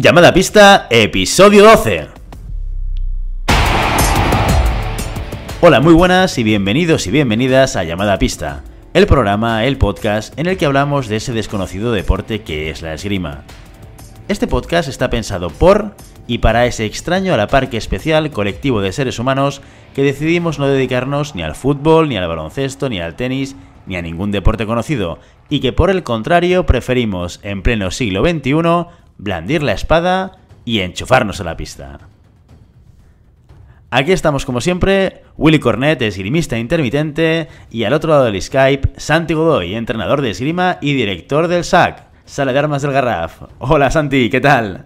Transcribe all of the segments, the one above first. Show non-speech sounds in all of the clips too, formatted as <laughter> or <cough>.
Llamada pista, episodio 12. Hola, muy buenas y bienvenidos y bienvenidas a Llamada pista, el programa, el podcast en el que hablamos de ese desconocido deporte que es la esgrima. Este podcast está pensado por y para ese extraño a la par que especial colectivo de seres humanos que decidimos no dedicarnos ni al fútbol, ni al baloncesto, ni al tenis, ni a ningún deporte conocido, y que por el contrario preferimos, en pleno siglo XXI, blandir la espada y enchufarnos a la pista. Aquí estamos como siempre, Willy Cornet, esgrimista intermitente, y al otro lado del Skype, Santi Godoy, entrenador de esgrima y director del SAC, Sala de Armas del Garraf. Hola Santi, ¿qué tal?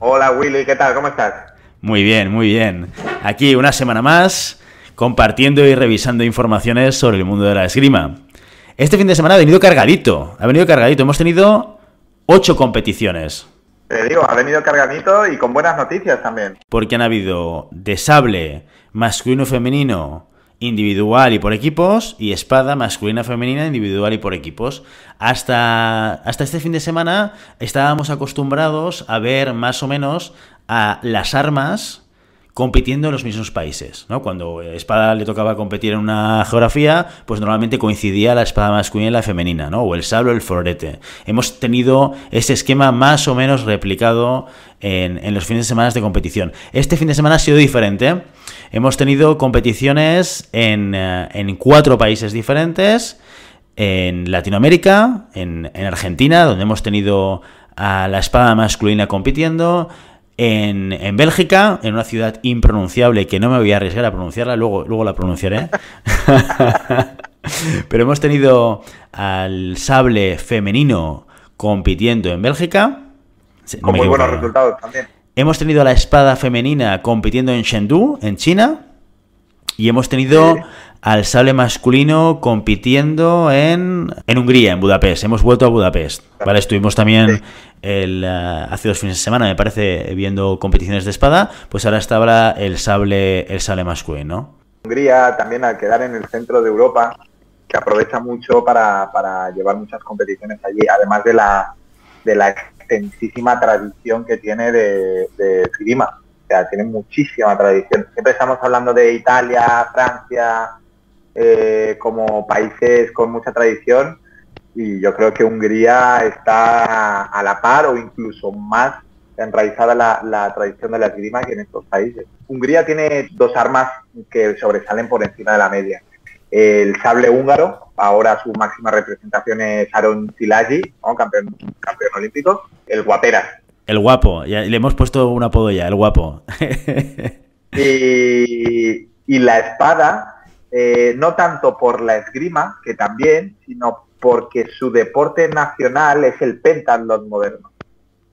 Hola Willy, ¿qué tal? ¿Cómo estás? Muy bien, muy bien. Aquí una semana más, compartiendo y revisando informaciones sobre el mundo de la esgrima. Este fin de semana ha venido cargadito, ha venido cargadito. Hemos tenido ocho competiciones. Te digo, ha venido cargadito y con buenas noticias también. Porque han habido de sable masculino femenino individual y por equipos y espada masculina femenina individual y por equipos. Hasta, hasta este fin de semana estábamos acostumbrados a ver más o menos a las armas compitiendo en los mismos países. ¿no? Cuando espada le tocaba competir en una geografía, pues normalmente coincidía la espada masculina y la femenina, ¿no? o el sable o el florete. Hemos tenido ese esquema más o menos replicado en, los fines de semana de competición. Este fin de semana ha sido diferente. Hemos tenido competiciones en, eh, en cuatro países diferentes. En Latinoamérica, en, en Argentina, donde hemos tenido a la espada masculina compitiendo, en, Bélgica, en una ciudad impronunciable que no me voy a arriesgar a pronunciarla, luego, luego la pronunciaré. <laughs> Pero hemos tenido al sable femenino compitiendo en Bélgica. Con muy buenos resultados también. Hemos tenido a la espada femenina compitiendo en Chengdu, en China. Y hemos tenido al sable masculino compitiendo en, en Hungría, en Budapest. Hemos vuelto a Budapest. ¿vale? Estuvimos también el, eh, hace dos fines de semana, me parece, viendo competiciones de espada. Pues ahora estaba el sable, el sable masculino. Hungría también al quedar en el centro de Europa, que aprovecha mucho para, para llevar muchas competiciones allí, además de la, de la extensísima tradición que tiene de, de esgrima. O sea, tiene muchísima tradición. Siempre estamos hablando de Italia, Francia, eh, como países con mucha tradición y yo creo que Hungría está a la par o incluso más enraizada la, la tradición de la esgrima que en estos países. Hungría tiene dos armas que sobresalen por encima de la media. El sable húngaro, ahora su máxima representación es Aaron Silagi, campeón, campeón olímpico. El guaperas. El guapo, ya, le hemos puesto un apodo ya, el guapo. <laughs> y, y la espada, eh, no tanto por la esgrima, que también, sino porque su deporte nacional es el pentatlón moderno.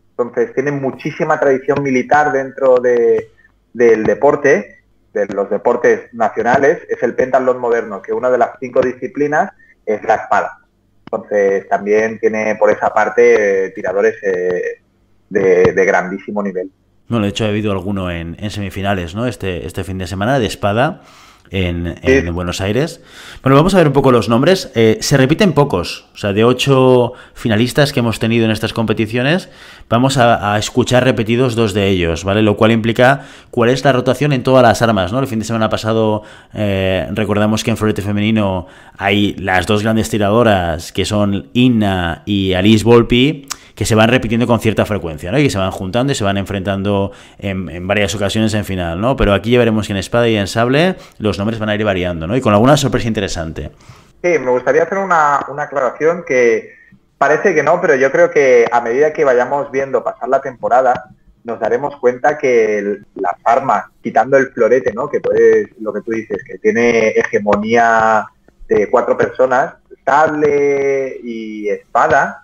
Entonces tiene muchísima tradición militar dentro de, del deporte, de los deportes nacionales, es el pentatlón moderno, que una de las cinco disciplinas es la espada. Entonces también tiene por esa parte tiradores eh, de, grandísimo nivel. Bueno, de hecho ha habido alguno en, en semifinales, ¿no? Este, este fin de semana de espada en, Buenos Aires. Bueno, vamos a ver un poco los nombres. Eh, se repiten pocos, o sea, de ocho finalistas que hemos tenido en estas competiciones, vamos a, escuchar repetidos dos de ellos, ¿vale? Lo cual implica cuál es la rotación en todas las armas, ¿no? El fin de semana pasado eh, recordamos que en florete femenino hay las dos grandes tiradoras que son Inna y Alice Volpi que se van repitiendo con cierta frecuencia, ¿no? Y que se van juntando y se van enfrentando en, varias ocasiones en final, ¿no? Pero aquí ya veremos que en espada y en sable los nombres van a ir variando, ¿no? Y con alguna sorpresa interesante. Sí, me gustaría hacer una, una aclaración que parece que no, pero yo creo que a medida que vayamos viendo pasar la temporada, nos daremos cuenta que la farma, quitando el florete, ¿no? Que puede, lo que tú dices, que tiene hegemonía de cuatro personas, sable y espada,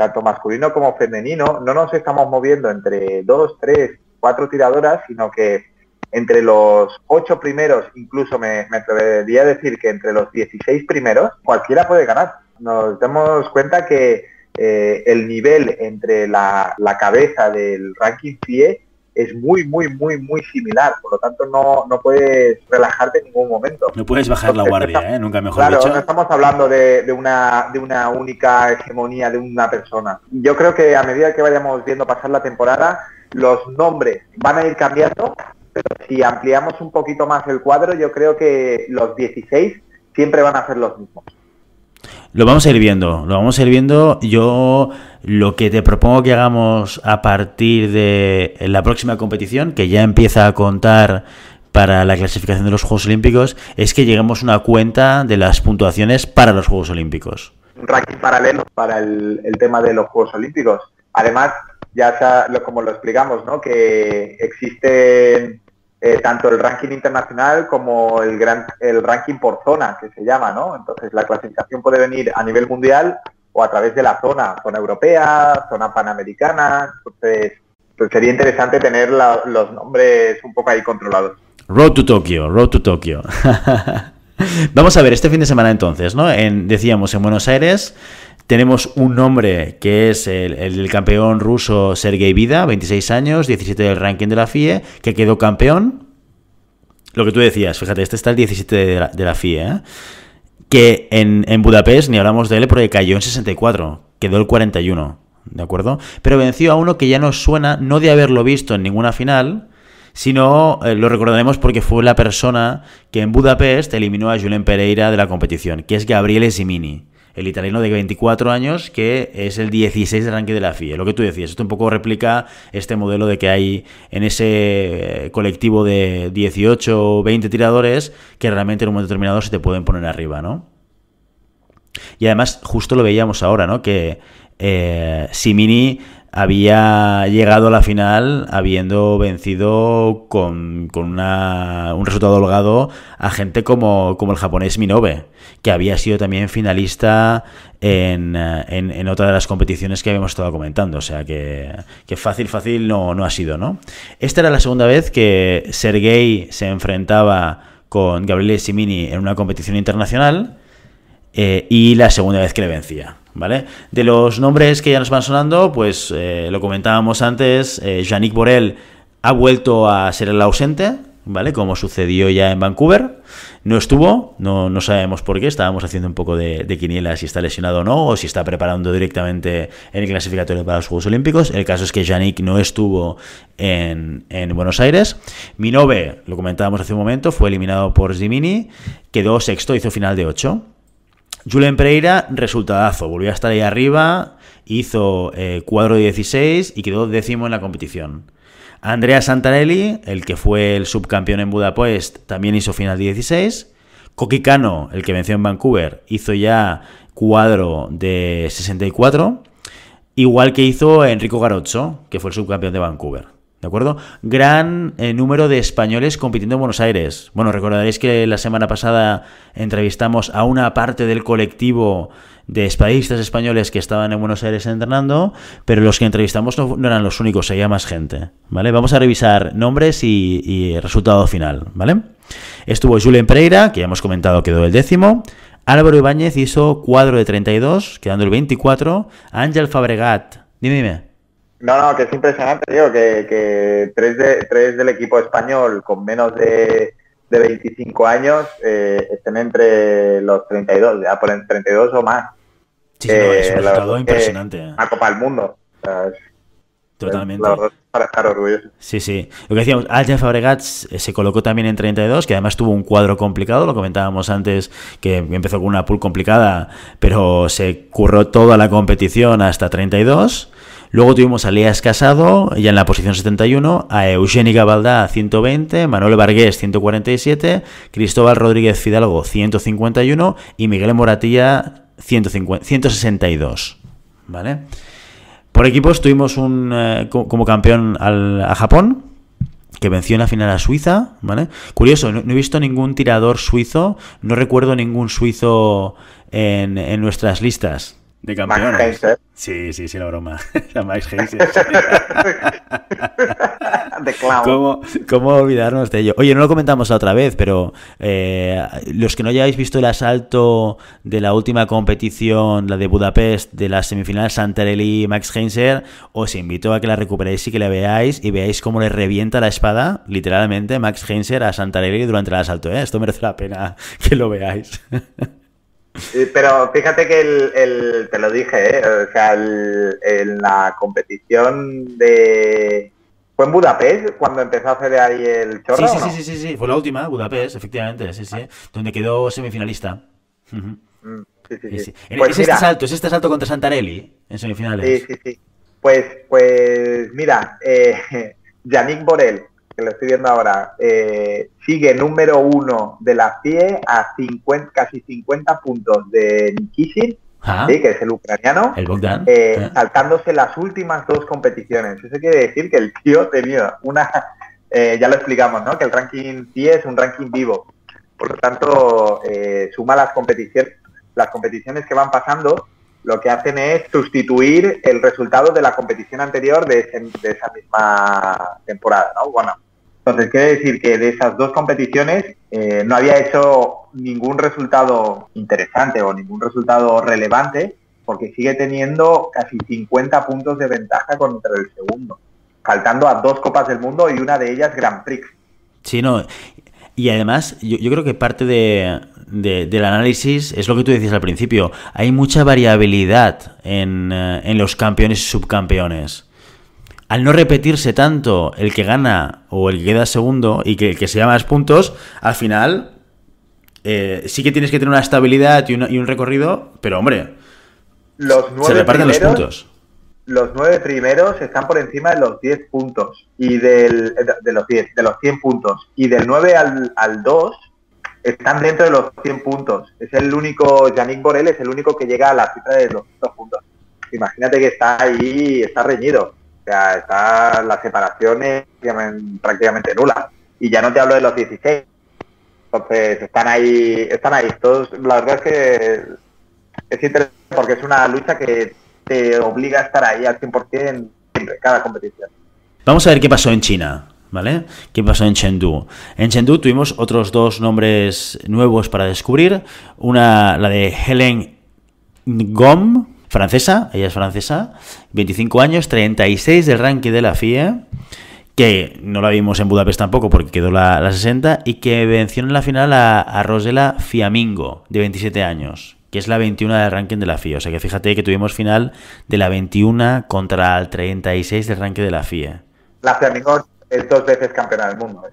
tanto masculino como femenino, no nos estamos moviendo entre dos, tres, cuatro tiradoras, sino que entre los ocho primeros, incluso me, atrevería a decir que entre los 16 primeros, cualquiera puede ganar. Nos damos cuenta que eh, el nivel entre la, cabeza del ranking FIE es muy, muy, muy, muy similar. Por lo tanto, no, no puedes relajarte en ningún momento. No puedes bajar la guardia, ¿eh? Nunca mejor claro, dicho. no estamos hablando de, de, una, de una única hegemonía de una persona. Yo creo que a medida que vayamos viendo pasar la temporada, los nombres van a ir cambiando, pero si ampliamos un poquito más el cuadro, yo creo que los 16 siempre van a ser los mismos. Lo vamos a ir viendo, lo vamos a ir viendo. Yo lo que te propongo que hagamos a partir de la próxima competición, que ya empieza a contar para la clasificación de los Juegos Olímpicos, es que lleguemos a una cuenta de las puntuaciones para los Juegos Olímpicos. Un ranking paralelo para el, tema de los Juegos Olímpicos. Además, ya sea, como lo explicamos, ¿no? que existen eh, tanto el ranking internacional como el, gran, el ranking por zona, que se llama, ¿no? Entonces la clasificación puede venir a nivel mundial o a través de la zona, zona europea, zona panamericana. Entonces, pues sería interesante tener los nombres un poco ahí controlados. Road to Tokyo, Road to Tokyo. <laughs> Vamos a ver, este fin de semana entonces, ¿no? En, decíamos, en Buenos Aires tenemos un nombre que es el, campeón ruso Sergei Vida, 26 años, 17 del ranking de la FIE, que quedó campeón. Lo que tú decías, fíjate, este está el 17 de la, de la FIE, ¿eh? que en, Budapest ni hablamos de él porque cayó en 64, quedó el 41, ¿de acuerdo? Pero venció a uno que ya nos suena, no de haberlo visto en ninguna final, sino eh, lo recordaremos porque fue la persona que en Budapest eliminó a Julen Pereira de la competición, que es Gabriele Simini el italiano de 24 años, que es el 16 de ranking de la FIE. Lo que tú decías, esto un poco replica este modelo de que hay en ese colectivo de 18 o 20 tiradores que realmente en un momento determinado se te pueden poner arriba, ¿no? Y además, justo lo veíamos ahora, ¿no? Que eh, Simini había llegado a la final habiendo vencido con, con una, un resultado holgado a gente como, como el japonés Minobe, que había sido también finalista en, en, otra de las competiciones que habíamos estado comentando. O sea que, que fácil, fácil no, no ha sido, ¿no? Esta era la segunda vez que Sergei se enfrentaba con Gabriele Simini en una competición internacional eh, y la segunda vez que le vencía. ¿Vale? De los nombres que ya nos van sonando, pues eh, lo comentábamos antes, eh, Yannick Borel ha vuelto a ser el ausente, ¿vale? Como sucedió ya en Vancouver. No estuvo, no, no sabemos por qué, estábamos haciendo un poco de, quiniela si está lesionado o no, o si está preparando directamente en el clasificatorio para los Juegos Olímpicos. El caso es que Yannick no estuvo en, en Buenos Aires. Minove, lo comentábamos hace un momento, fue eliminado por Zimini, quedó sexto, hizo final de 8. Julen Pereira, resultadazo, volvió a estar ahí arriba, hizo eh, cuadro de 16 y quedó décimo en la competición. Andrea Santarelli, el que fue el subcampeón en Budapest, también hizo final de 16. Koki Kano, el que venció en Vancouver, hizo ya cuadro de 64. Igual que hizo Enrico Garozzo, que fue el subcampeón de Vancouver. ¿De acuerdo? Gran eh, número de españoles compitiendo en Buenos Aires. Bueno, recordaréis que la semana pasada entrevistamos a una parte del colectivo de espadistas españoles que estaban en Buenos Aires entrenando, pero los que entrevistamos no, eran los únicos, había más gente. ¿Vale? Vamos a revisar nombres y, y resultado final, ¿vale? Estuvo Julien Pereira, que ya hemos comentado quedó el décimo. Álvaro Ibáñez hizo cuadro de 32, quedando el 24. Ángel Fabregat, dime, dime. No, no, que es impresionante, digo, que, que tres, de, tres del equipo español con menos de, de 25 años eh, estén entre los 32, ya por 32 o más. Sí, sí, no, es un resultado impresionante. A Copa del Mundo. Totalmente. La verdad, para estar orgulloso. Sí, sí. Lo que decíamos, Alja Fabregat se colocó también en 32, que además tuvo un cuadro complicado, lo comentábamos antes, que empezó con una pool complicada, pero se curró toda la competición hasta 32. Luego tuvimos a Leas Casado, ya en la posición 71, a Eugeni Gabaldá 120, Manuel Vargués 147, Cristóbal Rodríguez Fidalgo 151 y Miguel Moratilla 150, 162. ¿Vale? Por equipos tuvimos un eh, como campeón al, a Japón, que venció en la final a Suiza, ¿vale? Curioso, no, he visto ningún tirador suizo, no recuerdo ningún suizo en nuestras listas. De campeones. Sí, sí, sí, la broma. <laughs> La Max <laughs> Heiser. de clown. ¿Cómo, ¿Cómo, olvidarnos de ello? Oye, no lo comentamos otra vez, pero eh, los que no hayáis visto el asalto de la última competición, la de Budapest, de la semifinal Santarelli Max Heinzer, os invito a que la recuperéis y que la veáis y veáis cómo le revienta la espada, literalmente, Max Heinzer a Santarelli durante el asalto. ¿eh? Esto merece la pena que lo veáis. <laughs> <laughs> Pero fíjate que el, te lo dije, ¿eh? o sea, en la competición de... ¿Fue en Budapest cuando empezó a hacer ahí el chorro? Sí, sí, sí, sí, sí, fue la última, Budapest, efectivamente, sí, sí, donde quedó semifinalista. Mm, sí, sí, sí. Pues es este salto, es este salto contra Santarelli en semifinales. Sí, sí, sí. Pues, pues mira, eh, <laughs> Yannick Borel, que lo estoy viendo ahora, eh, sigue número uno de la FIE a 50, casi 50 puntos de Nikishin, ah. que es el ucraniano, eh, ah. saltándose las últimas dos competiciones. Eso quiere decir que el tío tenía una, eh, ya lo explicamos, ¿no? Que el ranking FIE es un ranking vivo. Por lo tanto, suma las competiciones, las competiciones que van pasando lo que hacen es sustituir el resultado de la competición anterior de, de esa misma temporada, ¿no? Bueno, entonces, quiere decir que de esas dos competiciones eh, no había hecho ningún resultado interesante o ningún resultado relevante, porque sigue teniendo casi 50 puntos de ventaja contra el segundo, faltando a dos Copas del Mundo y una de ellas Grand Prix. Sí, no. Y además, yo, creo que parte de, del análisis es lo que tú decías al principio. Hay mucha variabilidad en, eh, en los campeones y subcampeones al no repetirse tanto el que gana o el que queda segundo y que, se llama más puntos, al final eh, sí que tienes que tener una estabilidad y, un recorrido, pero hombre, los se reparten los puntos. Los nueve primeros están por encima de los 10 puntos y del, de los 10, de los 100 puntos. Y del 9 al, al 2 están dentro de los 100 puntos. Es el único, Yannick Borel es el único que llega a la cifra de los 2 puntos. Imagínate que está ahí, está reñido sea, está la separación es prácticamente nula. Y ya no te hablo de los 16. Entonces, están ahí, están ahí. Todos, la verdad es que es interesante porque es una lucha que te obliga a estar ahí al 100% en cada competición. Vamos a ver qué pasó en China. ¿Vale? ¿Qué pasó en Chengdu? En Chengdu tuvimos otros dos nombres nuevos para descubrir. Una, la de Helen Gom, francesa, ella es francesa, 25 años, 36 del ranking de la FIA, que no la vimos en Budapest tampoco porque quedó la, 60, y que venció en la final a, Rosela Fiamingo, de 27 años, que es la 21 del ranking de la FIA. O sea que fíjate que tuvimos final de la 21 contra el 36 del ranking de la FIA. La Fiamingo es dos veces campeona del mundo. ¿eh?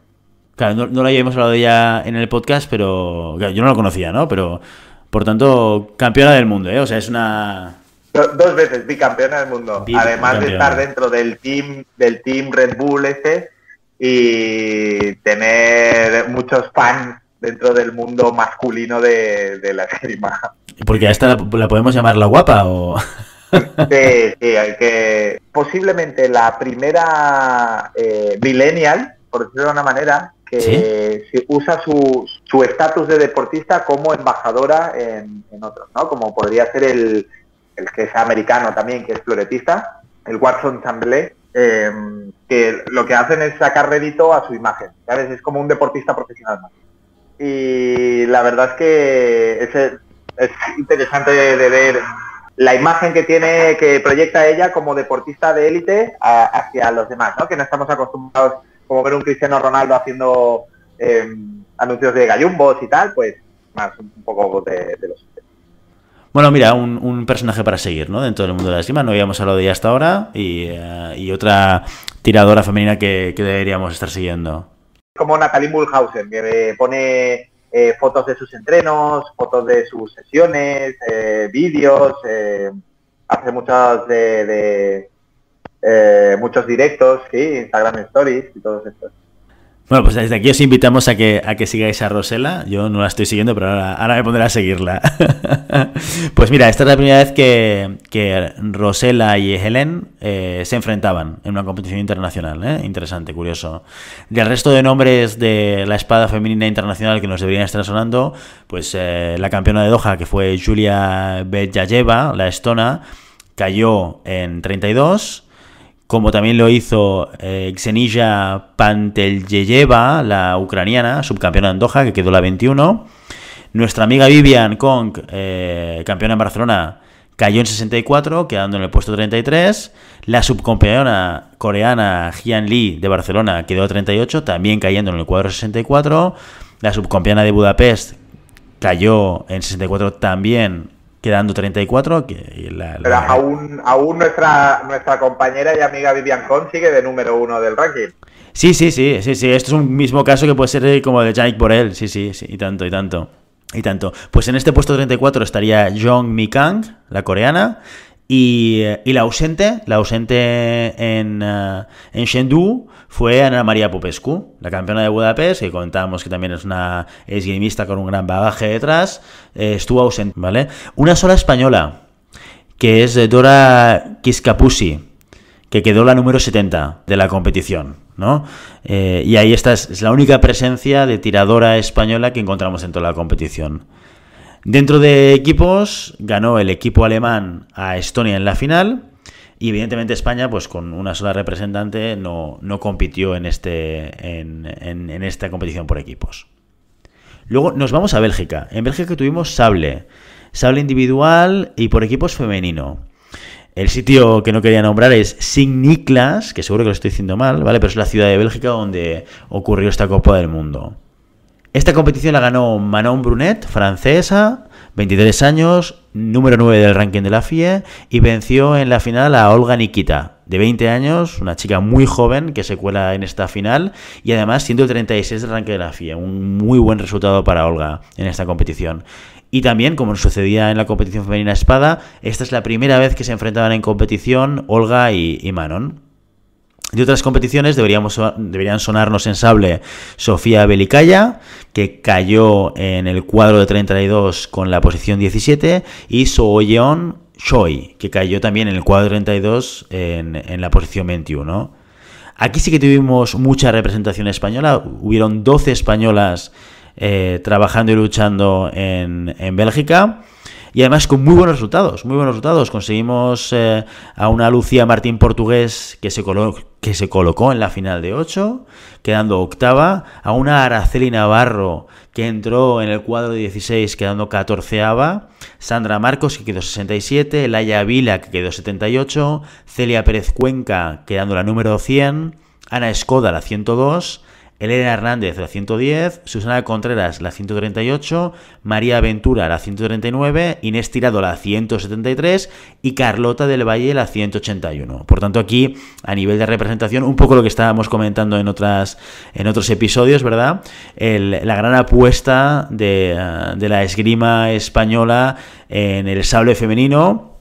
Claro, no, no la habíamos hablado de ella en el podcast, pero yo no la conocía, ¿no? Pero, por tanto, campeona del mundo, ¿eh? O sea, es una Dos veces bicampeona del mundo. Además de estar dentro del team, del team Red Bull este y tener muchos fans dentro del mundo masculino de, la esgrima. Porque a esta la, podemos llamar la guapa o. Sí, sí, hay que. Posiblemente la primera eh, millennial, por decirlo de una manera, que usa su estatus de deportista como embajadora en, en, otros, ¿no? Como podría ser el, el que es americano también, que es floretista, el Watson Chamberlain, eh, que lo que hacen es sacar rédito a su imagen, ¿sabes? Es como un deportista profesional más. Y la verdad es que es, es interesante de, ver la imagen que tiene, que proyecta ella como deportista de élite hacia los demás, ¿no? Que no estamos acostumbrados como ver un Cristiano Ronaldo haciendo eh, anuncios de gallumbos y tal, pues más un, poco de, de los bueno, mira, un, personaje para seguir, ¿no? Dentro del mundo de la esgrima, no habíamos hablado de ella hasta ahora, y, eh, otra tiradora femenina que, deberíamos estar siguiendo. Como Natalie Mulhausen, que pone eh, fotos de sus entrenos, fotos de sus sesiones, eh, vídeos, hace muchos de, muchos directos, sí, Instagram Stories y todo esto. Bueno, pues desde aquí os invitamos a que, a que sigáis a Rosela. Yo no la estoy siguiendo, pero ahora, me pondré a seguirla. <laughs> pues mira, esta es la primera vez que, que Rosela y Helen eh, se enfrentaban en una competición internacional. ¿eh? Interesante, curioso. Del resto de nombres de la espada femenina internacional que nos deberían estar sonando, pues eh, la campeona de Doha, que fue Julia Bejayeva, la estona, cayó en 32 como también lo hizo eh, Panteljeyeva, la ucraniana, subcampeona en Doha, que quedó la 21. Nuestra amiga Vivian Kong, eh, campeona en Barcelona, cayó en 64, quedando en el puesto 33. La subcampeona coreana Jian Lee de Barcelona quedó a 38, también cayendo en el cuadro 64. La subcampeona de Budapest cayó en 64 también quedando 34. Que Pero aún, aún nuestra, nuestra compañera y amiga Vivian Con sigue de número uno del ranking. Sí, sí, sí, sí, sí. Esto es un mismo caso que puede ser como de Yannick Borel. Sí, sí, sí, y tanto, y tanto. Y tanto. Pues en este puesto 34 estaría Jong Mi Kang, la coreana, y, la ausente, la ausente en, uh, en Chengdu, fue Ana María Popescu, la campeona de Budapest, que comentábamos que también es una esgrimista con un gran bagaje detrás, eh, estuvo ausente, ¿vale? Una sola española, que es Dora Kiskapusi, que quedó la número 70 de la competición, ¿no? Eh, y ahí está, es la única presencia de tiradora española que encontramos en toda la competición. Dentro de equipos, ganó el equipo alemán a Estonia en la final. Y evidentemente España, pues con una sola representante, no, compitió en, este, en, en, esta competición por equipos. Luego nos vamos a Bélgica. En Bélgica tuvimos sable. Sable individual y por equipos femenino. El sitio que no quería nombrar es Sint-Niklas, que seguro que lo estoy diciendo mal, ¿vale? Pero es la ciudad de Bélgica donde ocurrió esta Copa del Mundo. Esta competición la ganó Manon Brunet, francesa, 23 años, número 9 del ranking de la FIE, y venció en la final a Olga Nikita, de 20 años, una chica muy joven que se cuela en esta final, y además 136 del ranking de la FIE, un muy buen resultado para Olga en esta competición. Y también, como sucedía en la competición femenina espada, esta es la primera vez que se enfrentaban en competición Olga y, y Manon. De otras competiciones deberíamos, deberían sonarnos en sable Sofía Belicaya, que cayó en el cuadro de 32 con la posición 17, y Sooyeon Choi, que cayó también en el cuadro de 32 en, en la posición 21. Aquí sí que tuvimos mucha representación española, hubieron 12 españolas eh, trabajando y luchando en, en Bélgica y además con muy buenos resultados, muy buenos resultados. Conseguimos eh, a una Lucía Martín portugués que se, que se colocó en la final de 8, quedando octava, a una Araceli Navarro que entró en el cuadro de 16 quedando 14 Sandra Marcos que quedó 67, Laia Vila que quedó 78, Celia Pérez Cuenca quedando la número 100, Ana Escoda la 102, Elena Hernández, la 110, Susana Contreras, la 138, María Ventura, la 139, Inés Tirado, la 173 y Carlota del Valle, la 181. Por tanto, aquí, a nivel de representación, un poco lo que estábamos comentando en, otras, en otros episodios, ¿verdad? la gran apuesta de, de la esgrima española en el sable femenino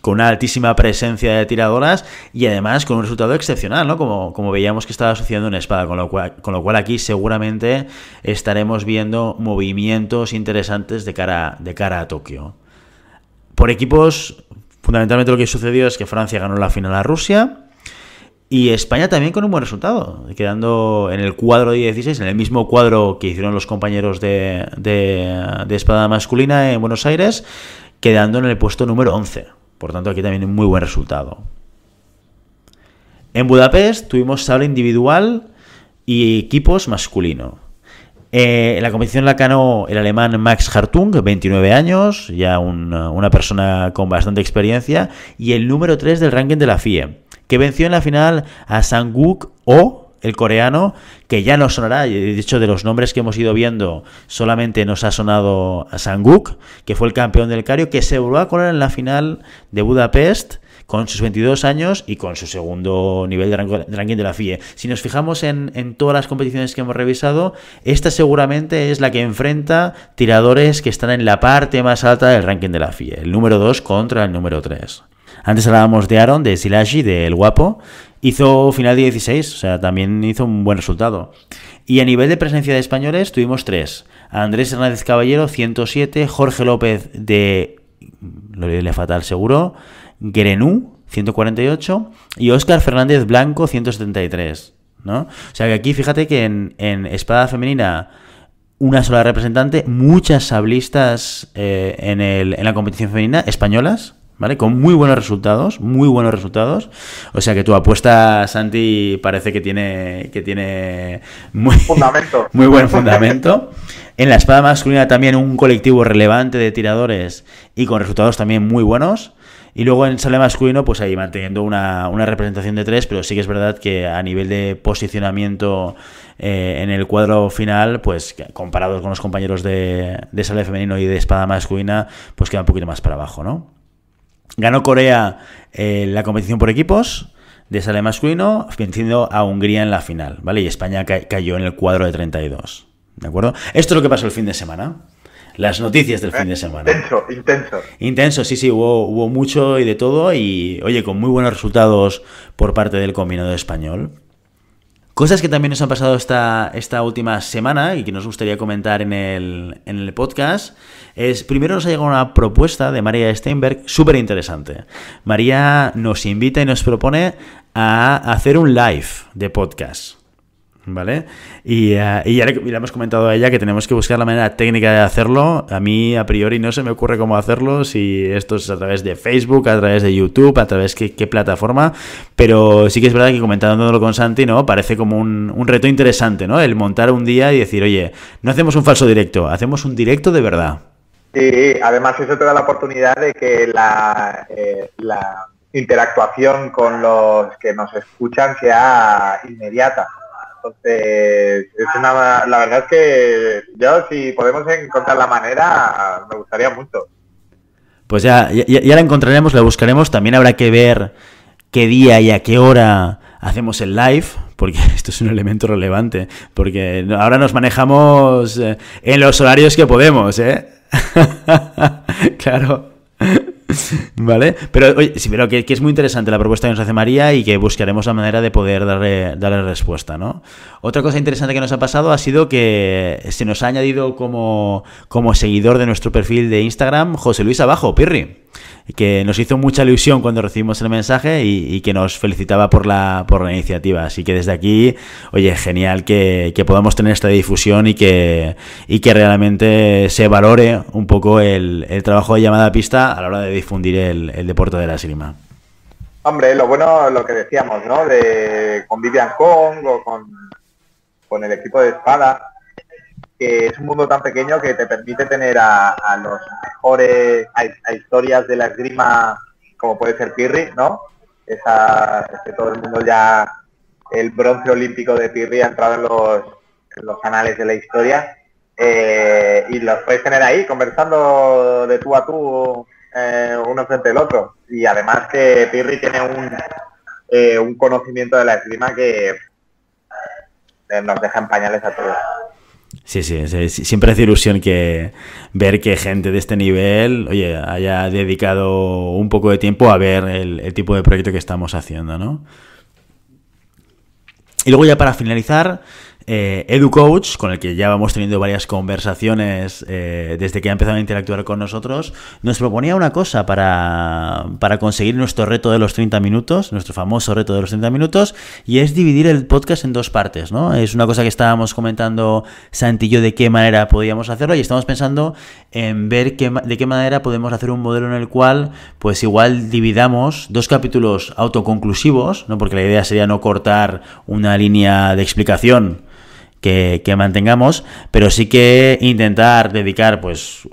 con una altísima presencia de tiradoras y además con un resultado excepcional, ¿no? Como, como veíamos que estaba sucediendo en espada, con lo, cual, aquí seguramente estaremos viendo movimientos interesantes de cara, de cara a Tokio. Por equipos, fundamentalmente lo que sucedió es que Francia ganó la final a Rusia y España también con un buen resultado, quedando en el cuadro de 16, en el mismo cuadro que hicieron los compañeros de, de, de espada masculina en Buenos Aires, quedando en el puesto número 11. Por tanto, aquí también un muy buen resultado. En Budapest tuvimos sable individual y equipos masculino. Eh, la competición la ganó el alemán Max Hartung, 29 años, ya una persona con bastante experiencia, y el número 3 del ranking de la FIE, que venció en la final a Sanguk O, el coreano, que ya no sonará, de hecho de los nombres que hemos ido viendo, solamente nos ha sonado a Sanguk, que fue el campeón del Cario, que se volvió a colar en la final de Budapest con sus 22 años y con su segundo nivel de ranking de la FIE. Si nos fijamos en, en, todas las competiciones que hemos revisado, esta seguramente es la que enfrenta tiradores que están en la parte más alta del ranking de la FIE, el número 2 contra el número 3. Antes hablábamos de Aaron, de Silashi, del Guapo. Hizo final de 16, o sea, también hizo un buen resultado. Y a nivel de presencia de españoles tuvimos tres. Andrés Hernández Caballero, 107, Jorge López de... Lo le fatal seguro. Grenú, 148. Y Óscar Fernández Blanco, 173. ¿no? O sea que aquí fíjate que en, espada femenina una sola representante, muchas sablistas eh, en, el, en la competición femenina españolas, ¿vale? Con muy buenos resultados, muy buenos resultados. O sea que tu apuesta, Santi, parece que tiene, que tiene muy, fundamento. <laughs> muy buen fundamento. En la espada masculina también un colectivo relevante de tiradores y con resultados también muy buenos. Y luego en sale masculino, pues ahí manteniendo una, una, representación de tres, pero sí que es verdad que a nivel de posicionamiento eh, en el cuadro final, pues comparado con los compañeros de, de sale femenino y de espada masculina, pues queda un poquito más para abajo, ¿no? Ganó Corea eh, la competición por equipos de sale masculino, venciendo a Hungría en la final, ¿vale? Y España cayó en el cuadro de 32, ¿de acuerdo? Esto es lo que pasó el fin de semana las noticias del fin de semana. Intenso, intenso. Intenso, sí, sí, hubo, hubo mucho y de todo y, oye, con muy buenos resultados por parte del combinado español. Cosas que también nos han pasado esta, esta última semana y que nos gustaría comentar en el, en el podcast es, primero nos ha llegado una propuesta de María Steinberg súper interesante. María nos invita y nos propone a hacer un live de podcast. ¿Vale? Y, uh, y ya le, hemos comentado a ella que tenemos que buscar la manera técnica de hacerlo. A mí, a priori, no se me ocurre cómo hacerlo, si esto es a través de Facebook, a través de YouTube, a través de qué, qué plataforma. Pero sí que es verdad que comentándolo con Santi, ¿no? Parece como un, un, reto interesante, ¿no? El montar un día y decir, oye, no hacemos un falso directo, hacemos un directo de verdad. Sí, además eso te da la oportunidad de que la, eh, la interactuación con los que nos escuchan sea inmediata. Entonces, es una, la verdad es que yo, si podemos encontrar la manera, me gustaría mucho. Pues ya, ya, ya, la encontraremos, la buscaremos. También habrá que ver qué día y a qué hora hacemos el live, porque <laughs> esto es un elemento relevante. Porque ahora nos manejamos en los horarios que podemos, ¿eh? <laughs> claro. <laughs> ¿Vale? Pero, oye, sí, pero que, es muy interesante la propuesta que nos hace María y que buscaremos la manera de poder darle, darle respuesta, ¿no? Otra cosa interesante que nos ha pasado ha sido que se nos ha añadido como, como seguidor de nuestro perfil de Instagram José Luis Abajo, Pirri que nos hizo mucha ilusión cuando recibimos el mensaje y, que nos felicitaba por la, por la iniciativa. Así que desde aquí, oye, genial que, que podamos tener esta difusión y que, y que realmente se valore un poco el, el, trabajo de llamada pista a la hora de difundir el, el deporte de la esgrima. Hombre, lo bueno, lo que decíamos, ¿no? De, con Vivian Kong o con, con el equipo de espada, que es un mundo tan pequeño que te permite tener a, a los mejores, a, historias de la esgrima, como puede ser Pirri, ¿no? Esa, es que todo el mundo ya, el bronce olímpico de Pirri ha entrado en los, los anales de la historia, eh, y los puedes tener ahí conversando de tú a tú, eh, uno frente al otro. Y además que Pirri tiene un, eh, un conocimiento de la esgrima que nos deja en pañales a todos. Sí, sí, siempre hace ilusión que ver que gente de este nivel, oye, haya dedicado un poco de tiempo a ver el, el tipo de proyecto que estamos haciendo, ¿no? Y luego ya para finalizar, eh, EduCoach, con el que ya vamos teniendo varias conversaciones eh, desde que ha empezado a interactuar con nosotros, nos proponía una cosa para, para, conseguir nuestro reto de los 30 minutos, nuestro famoso reto de los 30 minutos, y es dividir el podcast en dos partes, ¿no? Es una cosa que estábamos comentando Santi y yo de qué manera podíamos hacerlo y estamos pensando en ver qué, de qué manera podemos hacer un modelo en el cual, pues igual dividamos dos capítulos autoconclusivos, ¿no? Porque la idea sería no cortar una línea de explicación que, mantengamos, pero sí que intentar dedicar, pues,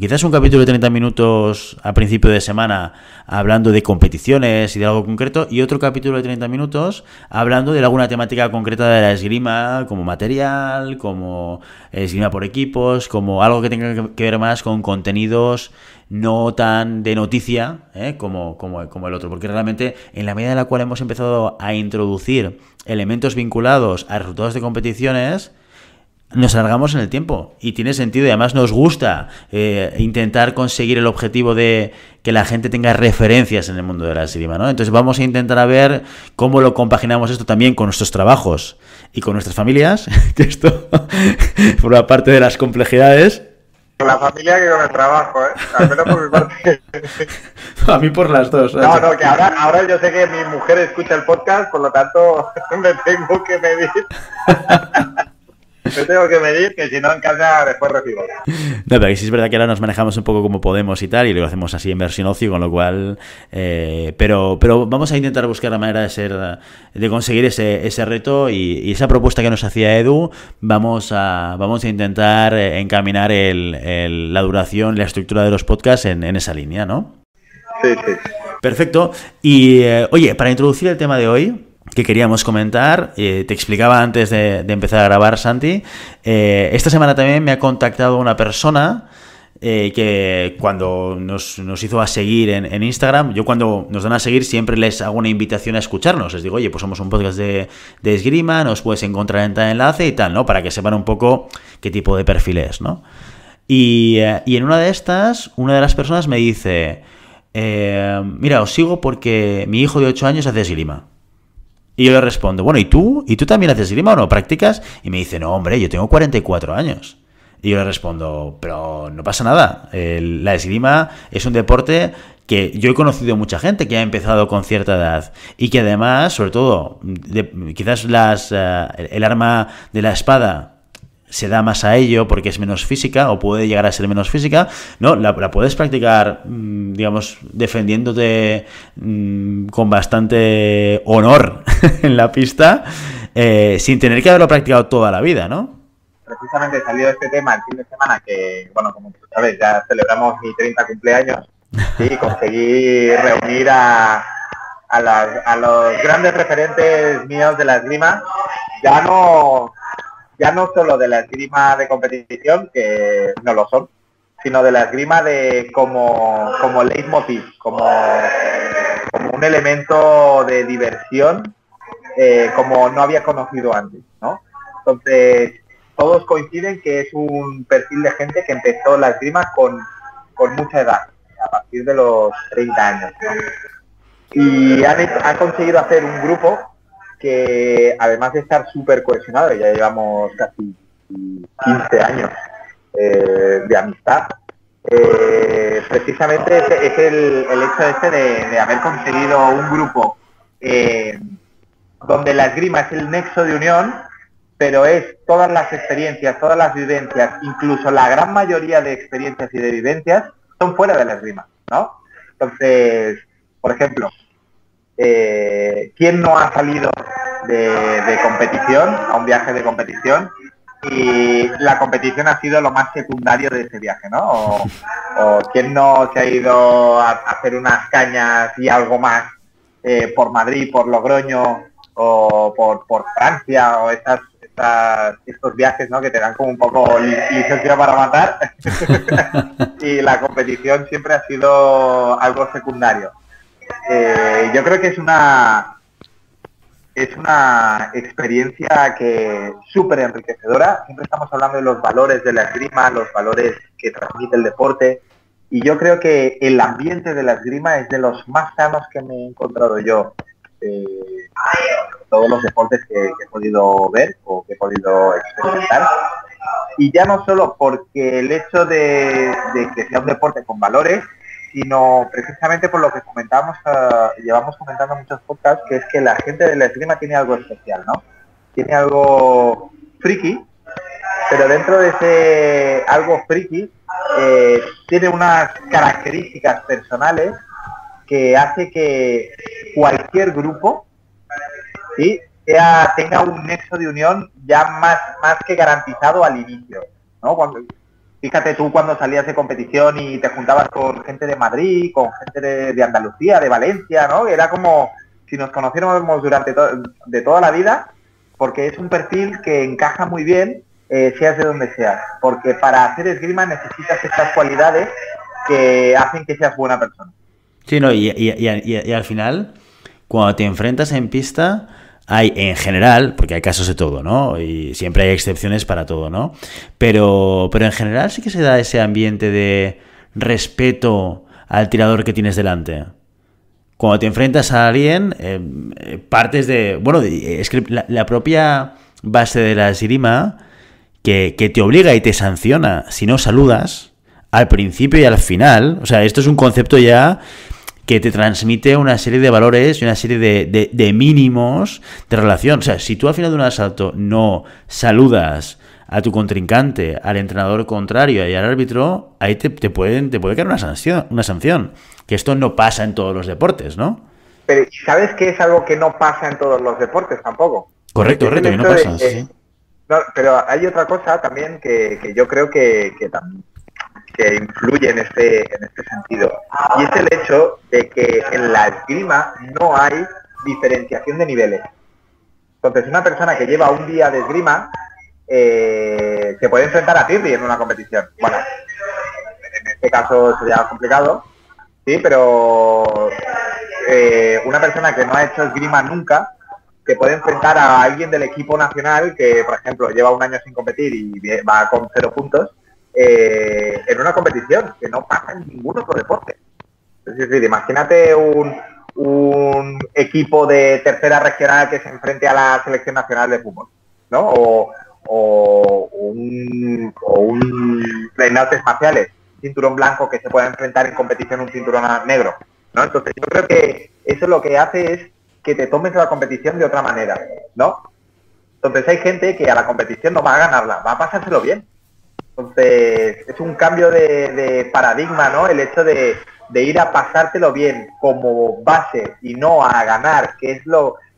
quizás un capítulo de 30 minutos a principio de semana hablando de competiciones y de algo concreto, y otro capítulo de 30 minutos hablando de alguna temática concreta de la esgrima, como material, como esgrima por equipos, como algo que tenga que ver más con contenidos no tan de noticia ¿eh? como, como, el otro, porque realmente en la medida en la cual hemos empezado a introducir elementos vinculados a resultados de competiciones, nos alargamos en el tiempo y tiene sentido y además nos gusta eh, intentar conseguir el objetivo de que la gente tenga referencias en el mundo de la esgrima, ¿no? Entonces vamos a intentar a ver cómo lo compaginamos esto también con nuestros trabajos y con nuestras familias, <laughs> que esto <laughs> forma parte de las complejidades. Con la familia que con el trabajo, ¿eh? Al menos por mi parte. <laughs> a mí por las dos. No, no, que ahora, ahora yo sé que mi mujer escucha el podcast, por lo tanto <laughs> me tengo que medir. <laughs> Me tengo que medir que si no en casa después recibo. No, pero sí es verdad que ahora nos manejamos un poco como podemos y tal, y lo hacemos así en versión ocio, con lo cual. Eh, pero, pero vamos a intentar buscar la manera de ser, de conseguir ese, ese reto y, esa propuesta que nos hacía Edu, vamos a, vamos a intentar encaminar el, la duración, la estructura de los podcasts en, esa línea, ¿no? Sí, sí. Perfecto. Y eh, oye, para introducir el tema de hoy, que queríamos comentar. Eh, te explicaba antes de, empezar a grabar, Santi. Eh, esta semana también me ha contactado una persona eh, que cuando nos, hizo a seguir en, Instagram, yo cuando nos dan a seguir siempre les hago una invitación a escucharnos. Les digo, oye, pues somos un podcast de, esgrima, nos puedes encontrar en tal enlace y tal, ¿no? Para que sepan un poco qué tipo de perfil es, ¿no? Y, y en una de estas, una de las personas me dice, mira, os sigo porque mi hijo de 8 años hace esgrima. Y yo le respondo, bueno, ¿y tú? ¿Y tú también haces esgrima o no? ¿Practicas? Y me dice, no, hombre, yo tengo 44 años. Y yo le respondo, pero no pasa nada. la esgrima es un deporte que yo he conocido mucha gente que ha empezado con cierta edad y que además, sobre todo, quizás las, eh, el arma de la espada se da más a ello porque es menos física o puede llegar a ser menos física, ¿no? La, puedes practicar, mm, digamos, defendiéndote mm, con bastante honor <laughs> en la pista eh, sin tener que haberlo practicado toda la vida, ¿no? Precisamente salió este tema el fin de semana que, bueno, como tú sabes, ya celebramos mi 30 cumpleaños y <laughs> conseguí reunir a, a, a los grandes referentes míos de la esgrima, ya no ya no solo de la esgrima de competición, que no lo son, sino de la esgrima de como, como leitmotiv, como, como un elemento de diversión eh, como no había conocido antes, ¿no? Entonces, todos coinciden que es un perfil de gente que empezó la esgrima con, con mucha edad, a partir de los 30 años, Y han, han conseguido hacer un grupo que además de estar súper cohesionado, ya llevamos casi 15 años eh, de amistad, eh, precisamente es, el, hecho este de, haber conseguido un grupo eh, donde la esgrima es el nexo de unión, pero es todas las experiencias, todas las vivencias, incluso la gran mayoría de experiencias y de vivencias son fuera de la esgrima, ¿no? Entonces, por ejemplo, eh, ¿quién no ha salido de, competición, a un viaje de competición? Y la competición ha sido lo más secundario de ese viaje, ¿no? O, quién no se ha ido a, hacer unas cañas y algo más eh, por Madrid, por Logroño o por, por Francia o estas, estos viajes ¿no? que te dan como un poco licencia para matar <laughs> <laughs> y la competición siempre ha sido algo secundario. Eh, yo creo que es una es una experiencia que súper enriquecedora. Siempre estamos hablando de los valores de la esgrima, los valores que transmite el deporte. Y yo creo que el ambiente de la esgrima es de los más sanos que me he encontrado yo. Eh, todos los deportes que, he podido ver o que he podido experimentar. Y ya no solo porque el hecho de que sea un deporte con valores, sino precisamente por lo que comentábamos, uh, llevamos comentando muchos podcasts, que es que la gente de la esgrima tiene algo especial, ¿no? Tiene algo friki, pero dentro de ese algo friki eh, tiene unas características personales que hace que cualquier grupo ¿sí? tenga un nexo de unión ya más, más que garantizado al inicio. ¿no? Fíjate tú cuando salías de competición y te juntabas con gente de Madrid, con gente de, Andalucía, de Valencia, ¿no? Era como si nos conociéramos durante de toda la vida, porque es un perfil que encaja muy bien, eh, seas de donde seas. Porque para hacer esgrima necesitas estas cualidades que hacen que seas buena persona. Sí, no, y, y al final, cuando te enfrentas en pista, hay en general, porque hay casos de todo, ¿no? Y siempre hay excepciones para todo, ¿no? Pero, pero en general sí que se da ese ambiente de respeto al tirador que tienes delante. Cuando te enfrentas a alguien, eh, eh, partes de... Bueno, es que la, propia base de la esgrima que, que te obliga y te sanciona si no saludas al principio y al final. O sea, esto es un concepto ya que te transmite una serie de valores y una serie de, mínimos de relación. O sea, si tú al final de un asalto no saludas a tu contrincante, al entrenador contrario y al árbitro, ahí te, pueden, te puede caer una sanción, una sanción. Que esto no pasa en todos los deportes, ¿no? Pero ¿sabes que es algo que no pasa en todos los deportes tampoco? Correcto, correcto, que no pasa. sí. pero hay otra cosa también que, yo creo que, que, también que influye en este, en este sentido. Y es el hecho de que en la esgrima no hay diferenciación de niveles. Entonces, una persona que lleva un día de esgrima eh, se puede enfrentar a Tirri en una competición. Bueno, en este caso sería complicado, sí, pero eh, una persona que no ha hecho esgrima nunca se puede enfrentar a alguien del equipo nacional que, por ejemplo, lleva un año sin competir y va con cero puntos eh, en una competición que no pasa en ningún otro deporte. Es decir, imagínate un, equipo de tercera regional que se enfrente a la selección nacional de fútbol, ¿no? O, un, o un espaciales, cinturón blanco que se pueda enfrentar en competición un cinturón negro, ¿no? Entonces yo creo que eso lo que hace es que te tomes la competición de otra manera, ¿no? Entonces hay gente que a la competición no va a ganarla, va a pasárselo bien. Entonces, es un cambio de, paradigma, ¿no? El hecho de, ir a pasártelo bien como base y no a ganar, que es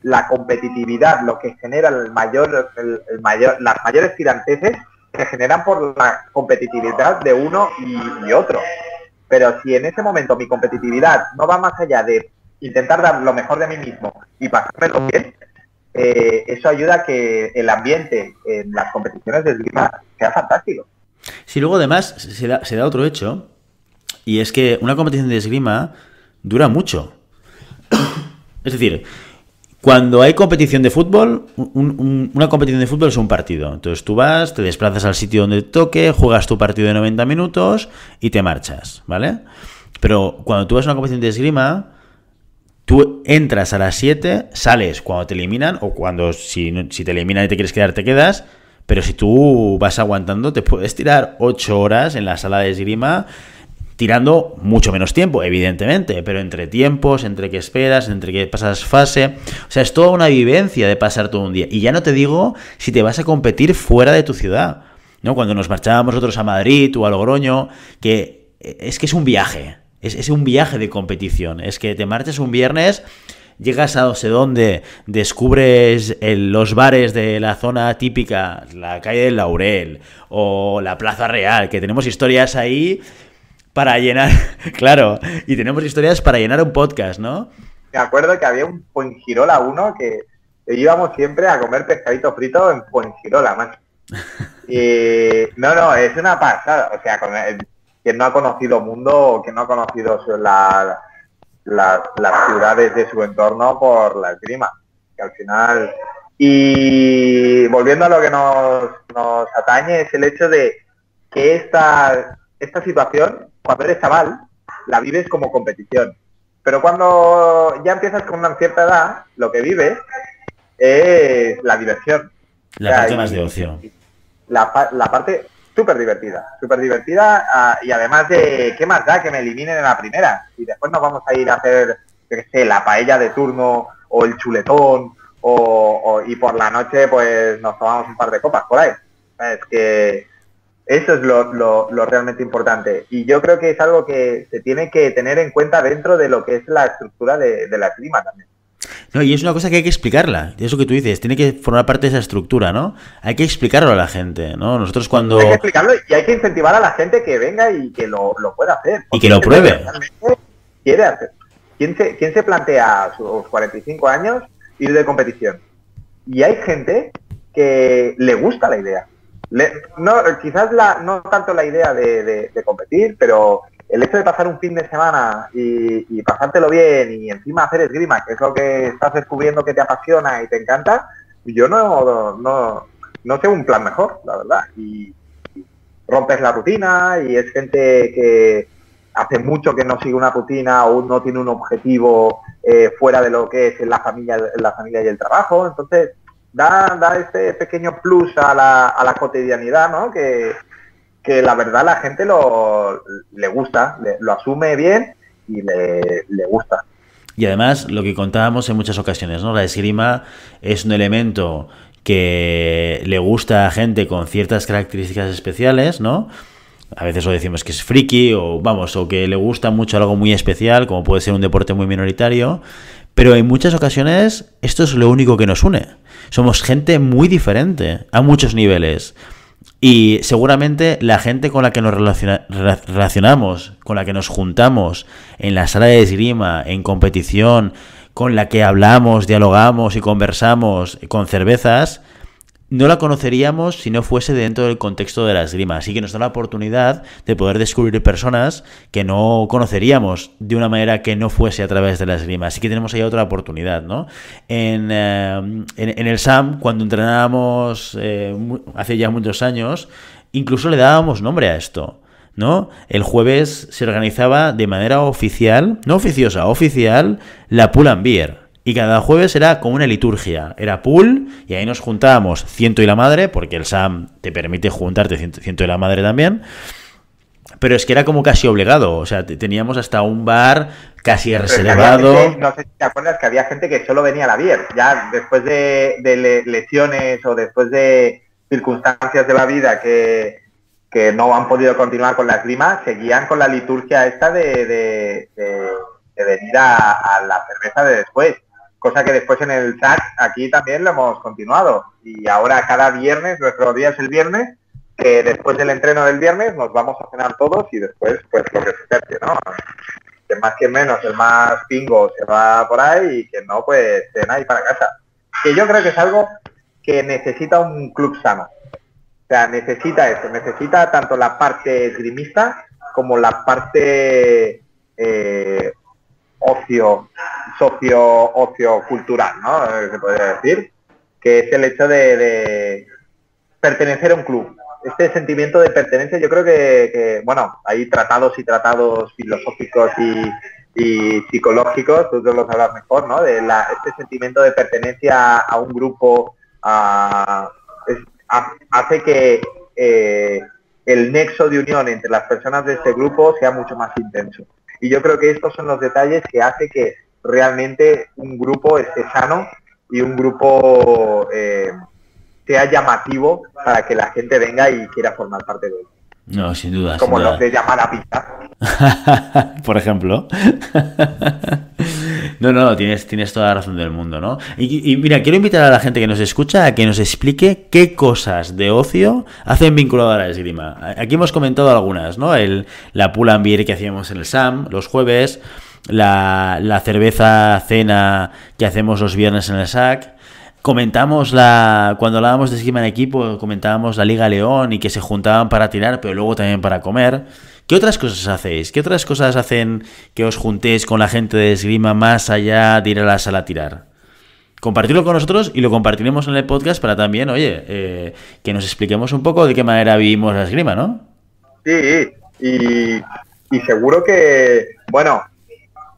la competitividad, lo que genera las mayores tiranteses se generan por la competitividad de uno y, otro. Pero si en ese momento mi competitividad no va más allá de intentar dar lo mejor de mí mismo y pasármelo bien, eh, eso ayuda a que el ambiente en las competiciones de esgrima sea fantástico. Sí, luego además se da, se da otro hecho, y es que una competición de esgrima dura mucho. es decir, cuando hay competición de fútbol, una competición de fútbol es un partido. Entonces tú vas, te desplazas al sitio donde te toque, juegas tu partido de 90 minutos y te marchas, ¿vale? Pero cuando tú vas a una competición de esgrima, tú entras a las 7, sales cuando te eliminan, o cuando si, si te eliminan y te quieres quedar, te quedas, pero si tú vas aguantando, te puedes tirar ocho horas en la sala de esgrima tirando mucho menos tiempo, evidentemente, pero entre tiempos, entre que esperas, entre que pasas fase, o sea, es toda una vivencia de pasar todo un día. Y ya no te digo si te vas a competir fuera de tu ciudad, ¿no? Cuando nos marchábamos nosotros a Madrid o a Logroño, que es que es un viaje, es, es un viaje de competición, es que te marches un viernes llegas a no sé dónde, descubres los bares de la zona típica, la calle del Laurel o la Plaza Real, que tenemos historias ahí para llenar, <laughs> claro, y tenemos historias para llenar un podcast, ¿no? Me acuerdo que había un Fuengirola uno que íbamos siempre a comer pescadito frito en Fuengirola, más. <laughs> Y no, no, es una pasada. O sea, con quien no ha conocido mundo, quien no ha conocido la, las, ciudades de su entorno por la esgrima, que al final... Y volviendo a lo que nos, nos atañe es el hecho de que esta, esta situación, cuando eres chaval, la vives como competición. Pero cuando ya empiezas con una cierta edad, lo que vives es la diversión. La parte más de ocio. La, la parte súper divertida, súper divertida ah, y además de, ¿qué más da que me eliminen en la primera? Y después nos vamos a ir a hacer, qué sé, la paella de turno o el chuletón o, y por la noche pues nos tomamos un par de copas por ahí. Es que eso es lo, lo, realmente importante y yo creo que es algo que se tiene que tener en cuenta dentro de lo que es la estructura de la clima también. No, y es una cosa que hay que explicarla. Eso que tú dices, tiene que formar parte de esa estructura, ¿no? Hay que explicarlo a la gente, ¿no? Nosotros cuando... Hay que explicarlo y hay que incentivar a la gente que venga y que lo, pueda hacer. Y que lo pruebe. Quiere hacer. ¿Quién se, ¿Quién se plantea a sus 45 años ir de competición? Y hay gente que le gusta la idea. no, quizás la, no tanto la idea de, de competir, pero el hecho de pasar un fin de semana y, pasártelo bien y encima hacer esgrima, que es lo que estás descubriendo que te apasiona y te encanta, yo no, no, no sé un plan mejor, la verdad. Y, rompes la rutina y es gente que hace mucho que no sigue una rutina o no tiene un objetivo eh, fuera de lo que es la familia, la familia y el trabajo. Entonces, da, da este pequeño plus a la, a la cotidianidad, ¿no? Que, que la verdad la gente lo, le gusta, lo asume bien y le, le gusta. Y además, lo que contábamos en muchas ocasiones, ¿no? La esgrima es un elemento que le gusta a gente con ciertas características especiales, ¿no? A veces lo decimos que es friki o vamos, o que le gusta mucho algo muy especial, como puede ser un deporte muy minoritario, pero en muchas ocasiones esto es lo único que nos une. Somos gente muy diferente a muchos niveles. Y seguramente la gente con la que nos relacionamos, con la que nos juntamos en la sala de esgrima, en competición, con la que hablamos, dialogamos y conversamos con cervezas, no la conoceríamos si no fuese dentro del contexto de la esgrima. Así que nos da la oportunidad de poder descubrir personas que no conoceríamos de una manera que no fuese a través de la esgrima. Así que tenemos ahí otra oportunidad, ¿no? En, eh, el SAM, cuando entrenábamos eh, hace ya muchos años, incluso le dábamos nombre a esto. ¿no? El jueves se organizaba de manera oficial, no oficiosa, oficial, la Pull and Beer. Y cada jueves era como una liturgia. Era pool y ahí nos juntábamos ciento y la madre, porque el SAM te permite juntarte ciento, y la madre también. Pero es que era como casi obligado. O sea, teníamos hasta un bar casi reservado. no sé si te acuerdas que había gente que solo venía a la Bier. Ya después de, lesiones o después de circunstancias de la vida que, no han podido continuar con la esgrima, seguían con la liturgia esta de, venir a, la cerveza de después cosa que después en el chat aquí también lo hemos continuado. Y ahora cada viernes, nuestro día es el viernes, que después del entreno del viernes nos vamos a cenar todos y después pues lo que se ¿no? Que más que menos, el más pingo se va por ahí y que no, pues cena y para casa. Que yo creo que es algo que necesita un club sano. O sea, necesita eso, necesita tanto la parte esgrimista como la parte eh, ocio, socio, ocio cultural, ¿no? Se podría decir, que es el hecho de, pertenecer a un club. Este sentimiento de pertenencia, yo creo que, bueno, hay tratados y tratados filosóficos y, psicológicos, tú lo sabrás mejor, ¿no? De la, este sentimiento de pertenencia a un grupo hace que eh, el nexo de unión entre las personas de este grupo sea mucho más intenso. Y yo creo que estos son los detalles que hace que realmente un grupo esté sano y un grupo eh, sea llamativo para que la gente venga y quiera formar parte de él. No, sin duda. Como los de llamar a pizza. <laughs> Por ejemplo. <laughs> no, no, tienes, tienes toda la razón del mundo, ¿no? Y, mira, quiero invitar a la gente que nos escucha a que nos explique qué cosas de ocio hacen vinculado a la esgrima. Aquí hemos comentado algunas, ¿no? El, la pull and beer que hacíamos en el SAM los jueves, la, la cerveza cena que hacemos los viernes en el SAC Comentamos la. Cuando hablábamos de esgrima en equipo, comentábamos la Liga León y que se juntaban para tirar, pero luego también para comer. ¿Qué otras cosas hacéis? ¿Qué otras cosas hacen que os juntéis con la gente de esgrima más allá de ir a la sala a tirar? Compartirlo con nosotros y lo compartiremos en el podcast para también, oye, eh, que nos expliquemos un poco de qué manera vivimos la esgrima, ¿no? Sí, y, y seguro que, bueno,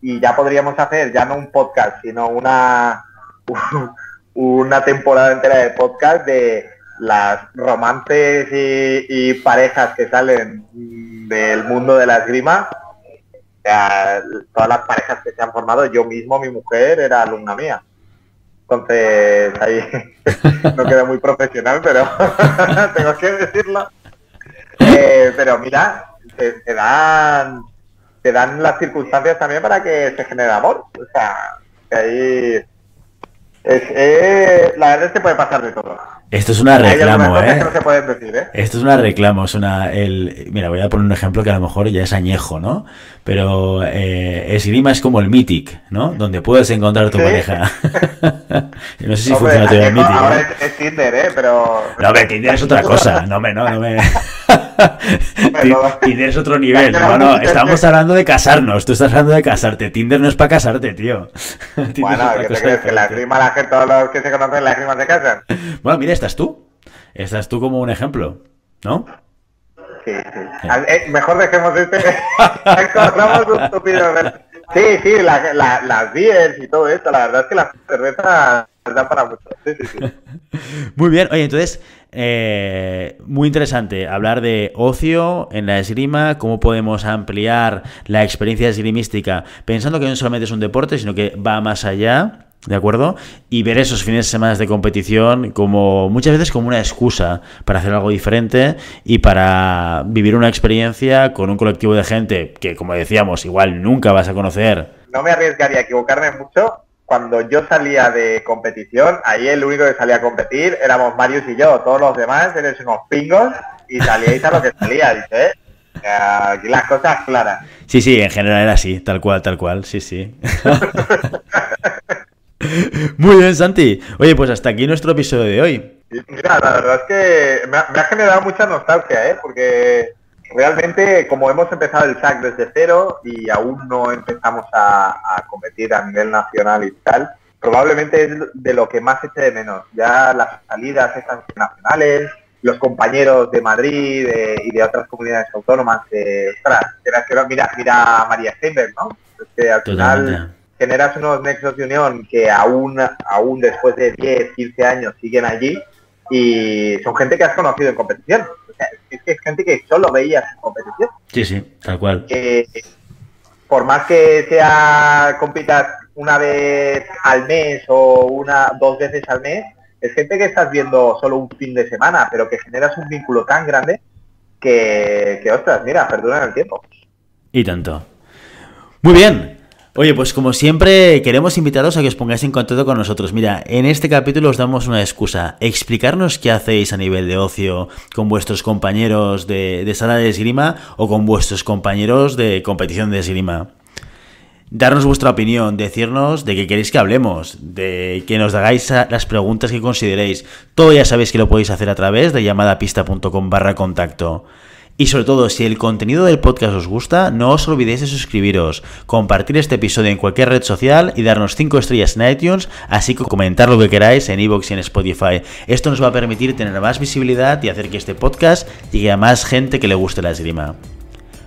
y ya podríamos hacer ya no un podcast, sino una <laughs> una temporada entera de podcast de las romances y, parejas que salen del mundo de la esgrima. todas las parejas que se han formado, yo mismo, mi mujer, era alumna mía. Entonces, ahí <laughs> no queda muy profesional, pero <laughs> tengo que decirlo. Eh, pero mira, te, dan te dan las circunstancias también para que se genere amor. O sea, ahí la verdad es que puede pasar de todo. Esto es una reclamo, ¿eh? Esto es una reclamo, es una... El, mira, voy a poner un ejemplo que a lo mejor ya es añejo, ¿no? Pero eh, esgrima es como el Mythic, ¿no? Donde puedes encontrar tu pareja. <laughs> no sé si funciona todavía el Mythic. Ahora es, Tinder, ¿eh? Pero... No, pero Tinder es otra <laughs> cosa. No me, no, no me... Tinder es otro <laughs> nivel. No, no, estamos hablando de casarnos. Tú estás hablando de casarte. Tinder no es para casarte, tío. <laughs> bueno, ¿qué te crees? Que la esgrima, la gente, todos los que se conocen, la esgrima se casan. Bueno, mira, estás tú. Estás tú como un ejemplo, ¿no? Sí, sí. Eh, mejor dejemos este. <laughs> Sí, sí, las beers y todo esto. La verdad es que la cerveza da para mucho. Sí, sí, sí. <laughs> Muy bien. Oye, entonces, eh, muy interesante hablar de ocio en la esgrima, cómo podemos ampliar la experiencia esgrimística, pensando que no solamente es un deporte, sino que va más allá. ¿De acuerdo? Y ver esos fines de semana de competición como muchas veces como una excusa para hacer algo diferente y para vivir una experiencia con un colectivo de gente que, como decíamos, igual nunca vas a conocer. No me arriesgaría a equivocarme mucho. Cuando yo salía de competición, ahí el único que salía a competir éramos Marius y yo. Todos los demás eres unos pingos y salíais a lo que salía, dice, ¿eh? Aquí las cosas claras. Sí, sí, en general era así, tal cual, tal cual, sí, sí. <laughs> Muy bien, Santi. Oye, pues hasta aquí nuestro episodio de hoy. Mira, la verdad es que me ha, generado mucha nostalgia, ¿eh? Porque realmente, como hemos empezado el SAC desde cero y aún no empezamos a, competir a nivel nacional y tal, probablemente es de lo que más eche de menos. Ya las salidas estas nacionales, los compañeros de Madrid y de otras comunidades autónomas, que, ostras, mira, mira a María Steinberg, ¿no? Es que al final generas unos nexos de unión que aún, aún después de 10, 15 años siguen allí y son gente que has conocido en competición. Es que es gente que solo veías en competición. Sí, sí, tal cual. por más que sea compitas una vez al mes o una dos veces al mes, es gente que estás viendo solo un fin de semana, pero que generas un vínculo tan grande que, que ostras, mira, perduran el tiempo. Y tanto. Muy bien, Oye, pues como siempre queremos invitaros a que os pongáis en contacto con nosotros. Mira, en este capítulo os damos una excusa. Explicarnos qué hacéis a nivel de ocio con vuestros compañeros de, sala de esgrima o con vuestros compañeros de competición de esgrima. Darnos vuestra opinión, decirnos de qué queréis que hablemos, de que nos hagáis las preguntas que consideréis. Todo ya sabéis que lo podéis hacer a través de llamadapista.com barra contacto. Y sobre todo, si el contenido del podcast os gusta, no os olvidéis de suscribiros, compartir este episodio en cualquier red social y darnos 5 estrellas en iTunes, así como comentar lo que queráis en iVoox y en Spotify. Esto nos va a permitir tener más visibilidad y hacer que este podcast llegue a más gente que le guste la esgrima.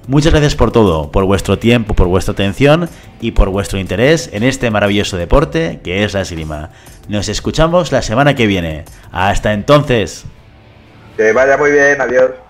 Muchas gracias por todo, por vuestro tiempo, por vuestra atención y por vuestro interés en este maravilloso deporte que es la esgrima. Nos escuchamos la semana que viene. Hasta entonces. Que vaya muy bien, adiós.